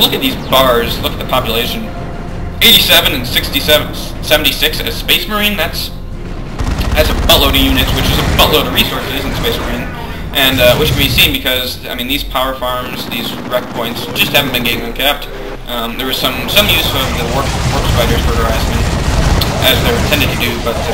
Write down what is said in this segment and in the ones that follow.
look at these bars, look at the population. 87 and 67, 76 as Space Marine, that's has a buttload of units, which is a buttload of resources in Space Marine, and uh, which can be seen because, I mean, these power farms, these rec points, just haven't been getting uncapped. Um, there was some some use of the warp, warp spiders for harassment, as they're intended to do, but uh,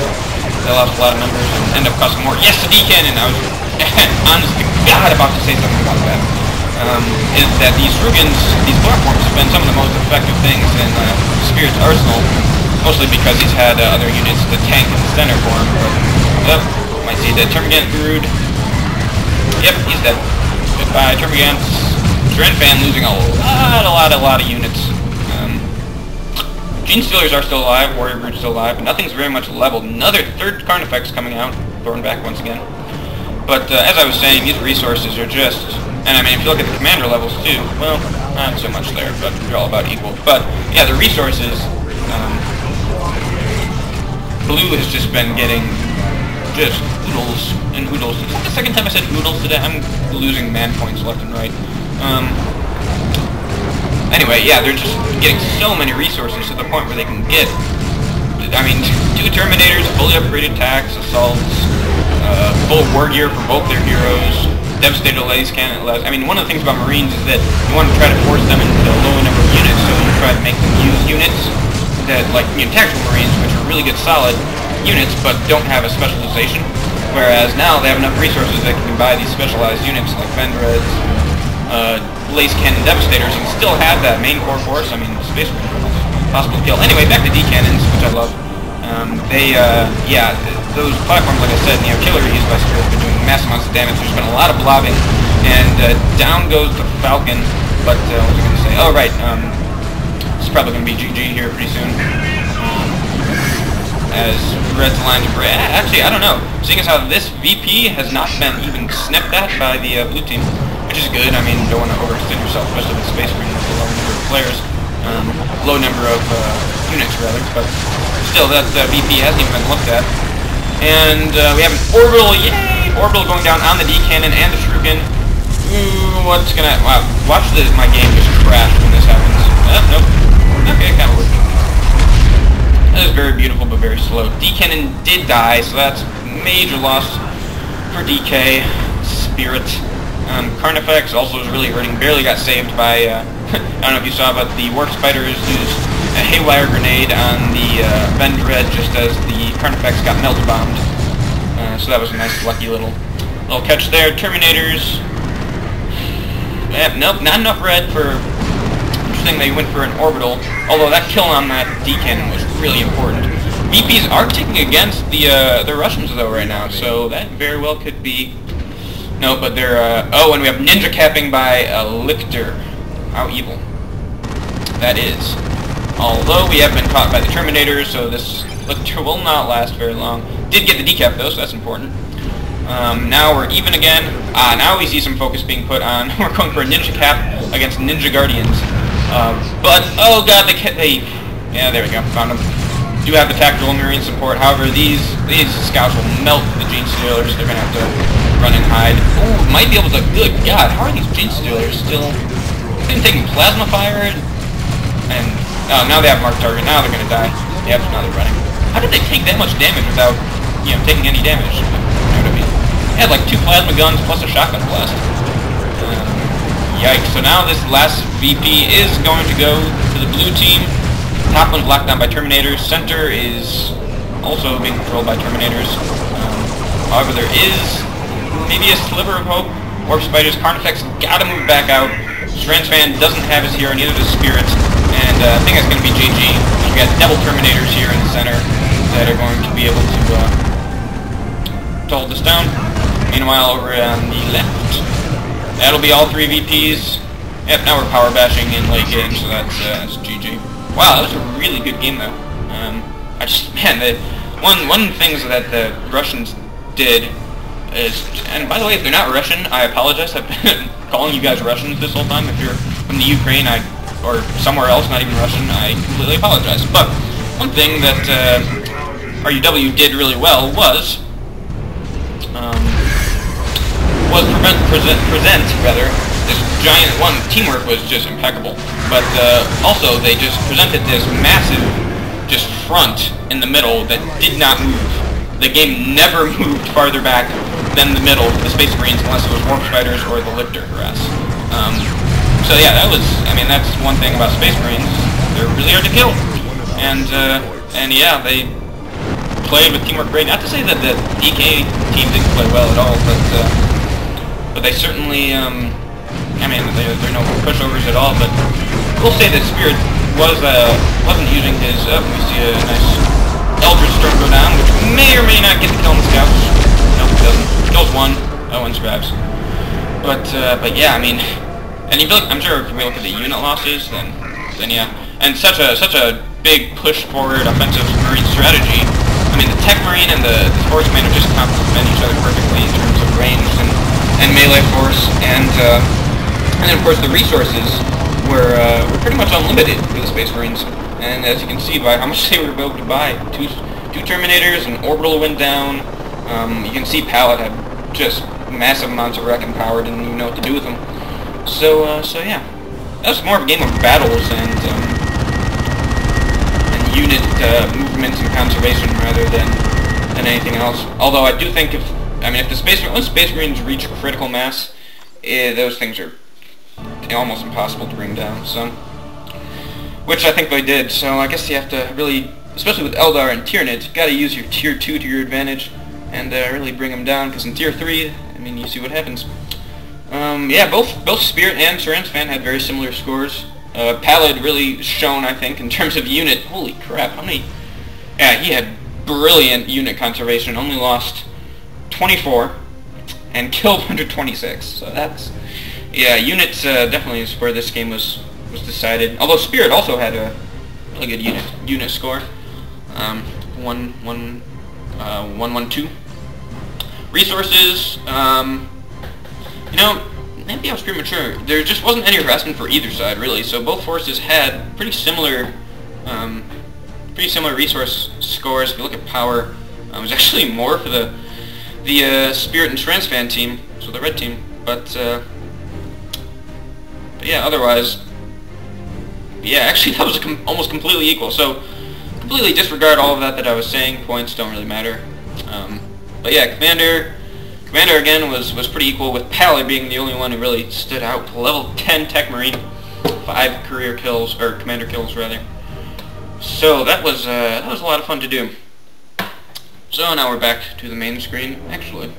they lost a lot of numbers and ended up costing more. Yes, the D-cannon! I was honest to God about to say something about that. Um, is that these Rugans, these platforms have been some of the most effective things in uh, Spirit's arsenal, mostly because he's had uh, other units to tank in the center for him, but, oh, might see the Termagant Brood. Yep, he's dead. Goodbye, Termagants. Fan losing a lot, a lot, a lot of units. Um, Genestealers are still alive, Warrior Brood's still alive, but nothing's very much leveled. Another third Carnifex coming out, back once again. But uh, as I was saying, these resources are just... And I mean, if you look at the commander levels too, well, not so much there, but they're all about equal. But, yeah, the resources... Um, Blue has just been getting just oodles and oodles. Is the second time I said oodles today? I'm losing man points left and right. Um, anyway, yeah, they're just getting so many resources to the point where they can get, I mean, two Terminators, fully upgraded attacks, assaults, uh, full war gear for both their heroes, Devastator lascannon. I mean, one of the things about Marines is that you want to try to force them into a low number of units, so you try to make them use units that, like, you know, tactical Marines, which are really good solid units, but don't have a specialization. Whereas now they have enough resources that can buy these specialized units like Vendreads, uh, Lascannon Devastators and still have that main core force. I mean, Space Marine possible to kill. Anyway, back to D-Cannons, which I love. Um, they, uh, yeah, those platforms, like I said, and the artillery used by Spirit have been doing massive amounts of damage. There's been a lot of blobbing, and uh, down goes the Falcon. But uh, what was I going to say? Oh, right. Um, it's probably going to be GG here pretty soon. Um, as Red's line of Actually, I don't know. Seeing as how this VP has not been even snipped at by the uh, blue team, which is good. I mean, don't want to overextend yourself, especially with Space Marine with a low number of players. Um, low number of uh, units, rather. But still, that uh, VP hasn't even been looked at. And uh, we have an Orbital, yay! Orbital going down on the D-Cannon and the Shuriken. Ooh, what's gonna... Wow, watch this, my game just crash when this happens. Uh, nope. Okay, it kind of worked. That is very beautiful, but very slow. D-Cannon did die, so that's major loss for DK. Spirit. Um, Carnifex also was really hurting, barely got saved by, uh, I don't know if you saw, but the Warp Spiders used a Haywire Grenade on the uh, Vendread just as the Carnifex got melt bombed. Uh, so that was a nice lucky little little catch there. Terminators. Eh, nope, not enough red for... Interesting they went for an orbital, although that kill on that D-cannon was really important. VPs are taking against the uh, the Russians though right now, so that very well could be no, but they're, uh, oh, and we have ninja capping by uh, Lictor. How evil. That is. Although we have been caught by the Terminators, so this Lictor will not last very long. Did get the decap though, so that's important. Um, now we're even again. Ah, now we see some focus being put on. we're going for a ninja cap against Ninja Guardians. Uh, but, oh god, they, they, yeah, there we go, found them. Do have the tactical marine support, however, these, these scouts will melt the Genestealers. They're gonna have to run and hide. Ooh, might be able to... Good God, how are these Genestealers still... They've taking Plasma Fire, and... Oh, now they have Mark Target. Now they're gonna die. Yep, now they're running. How did they take that much damage without, you know, taking any damage? You know what I mean? They had like two Plasma Guns plus a Shotgun Blast. Um, yikes. So now this last VP is going to go to the blue team. Top one's locked down by Terminators. Center is also being controlled by Terminators. Um, however, there is maybe a sliver of hope. Warp Spiders, Carnifex gotta move back out. Fan doesn't have his hero, neither does Spirits. And uh, I think that's going to be GG. We got Devil Terminators here in the center that are going to be able to, uh, to hold this down. Meanwhile, over on the left, that'll be all three VPs. Yep, now we're power bashing in late game, so that's, uh, that's GG. Wow, that was a really good game, though. Um, I just, man, the, one, one things that the Russians did is, and by the way, if they're not Russian, I apologize. I've been calling you guys Russians this whole time. If you're from the Ukraine, I or somewhere else, not even Russian, I completely apologize. But one thing that uh, RUW did really well was um, was prevent, present, present rather this giant one. Teamwork was just impeccable, but uh, also they just presented this massive, just front in the middle that did not move. The game never moved farther back than the middle the Space Marines unless it was Warp Spiders or the Lictor harass. Um, so yeah, that was, I mean, that's one thing about Space Marines. They're really hard to kill. And, uh, and yeah, they played with teamwork great. Not to say that the DK team didn't play well at all, but, uh, but they certainly, um, I mean, there, are no pushovers at all, but we'll say that Spirit was, uh, wasn't using his, uh, we see a nice Eldritch Storm go down, which may or may not get the kill on the scouts. Nope, it doesn't. Kills one. Oh, survives. But, uh, but yeah, I mean, and if you look, I'm sure if we look at the unit losses, then, then yeah. And such a, such a big push forward offensive Marine strategy. I mean, the Tech Marine and the, the Force Commander just complement each other perfectly in terms of range and, and melee force, and, uh, and then of course the resources were, uh, were pretty much unlimited for the Space Marines. And as you can see by how much they were able to buy, two, two Terminators, an Orbital went down, um, you can see Palad had just massive amounts of wrecking power, didn't even know what to do with them. So, uh, so yeah. That was more of a game of battles and, um, and unit uh, movements and conservation rather than, than anything else. Although I do think if, I mean, if the Space, once Space Marines reach critical mass, eh, those things are almost impossible to bring down, so... Which I think they did, so I guess you have to really, especially with Eldar and Tyranid, you gotta use your Tier 2 to your advantage and uh, really bring them down, because in Tier 3, I mean, you see what happens. Um, yeah, both both Spirit and Schranz Fan had very similar scores. Uh, really shone, I think, in terms of unit. Holy crap, how many... Yeah, he had brilliant unit conservation, only lost 24 and killed 126. So that's... Yeah, units uh, definitely is where this game was was decided. Although Spirit also had a really good unit unit score. Um, one one uh, one one two. Resources. Um, you know, maybe I was premature. There just wasn't any harassment for either side, really. So both forces had pretty similar, um, pretty similar resource scores. If you look at power, um, it was actually more for the the uh, Spirit and Schranz Fan team, so the red team. But, uh, but yeah, otherwise, yeah, actually that was com almost completely equal. So completely disregard all of that that I was saying. Points don't really matter. Um, but yeah, Commander Commander again was, was pretty equal with Pally being the only one who really stood out. Level 10 Tech Marine, 5 career kills, or Commander kills rather. So that was, uh, that was a lot of fun to do. So now we're back to the main screen. Actually,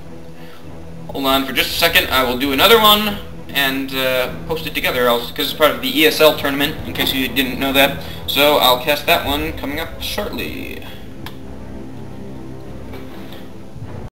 hold on for just a second. I will do another one and uh, post it together because it's part of the ESL tournament, in case you didn't know that. So I'll cast that one coming up shortly.